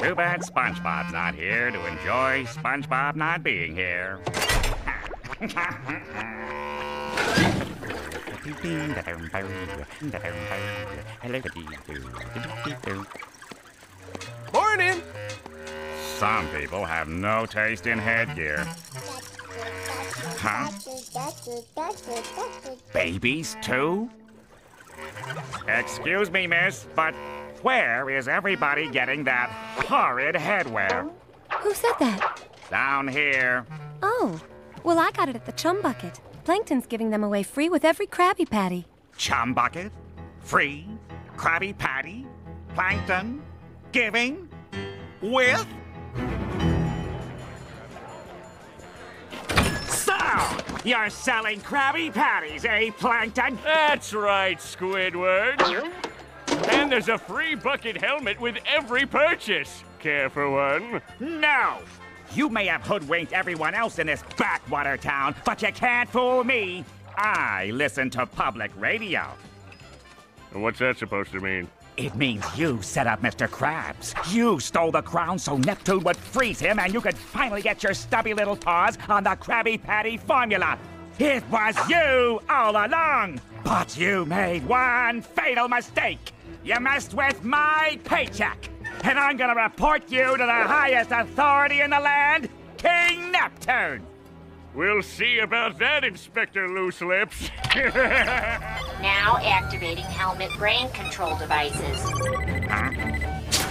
Too bad SpongeBob's not here to enjoy SpongeBob not being here. Morning! Some people have no taste in headgear. Huh? Babies, too? Excuse me, miss, but where is everybody getting that horrid headwear? Oh, who said that? Down here. Oh, well, I got it at the Chum Bucket. Plankton's giving them away free with every Krabby Patty. Chum bucket? Free? Krabby Patty? Plankton? Giving? With? You're selling Krabby Patties, eh, Plankton? That's right, Squidward. And there's a free bucket helmet with every purchase. Care for one? No! You may have hoodwinked everyone else in this backwater town, but you can't fool me. I listen to public radio. And what's that supposed to mean? It means you set up Mr. Krabs. You stole the crown so Neptune would freeze him and you could finally get your stubby little paws on the Krabby Patty formula. It was you all along. But you made one fatal mistake. You messed with my paycheck. And I'm gonna report you to the highest authority in the land, King Neptune. We'll see about that, Inspector Loose Lips. Now activating helmet brain control devices. What?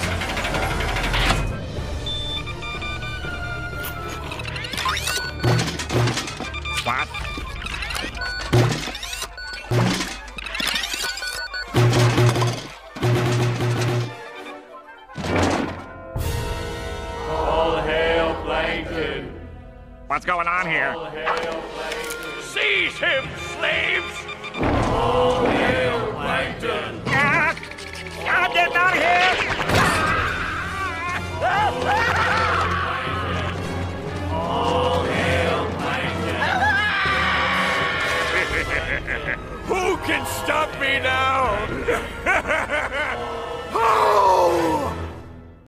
What's going on here? Seize him, slaves! All hail Plankton! Ah! I'm getting out of here! Who can stop me now?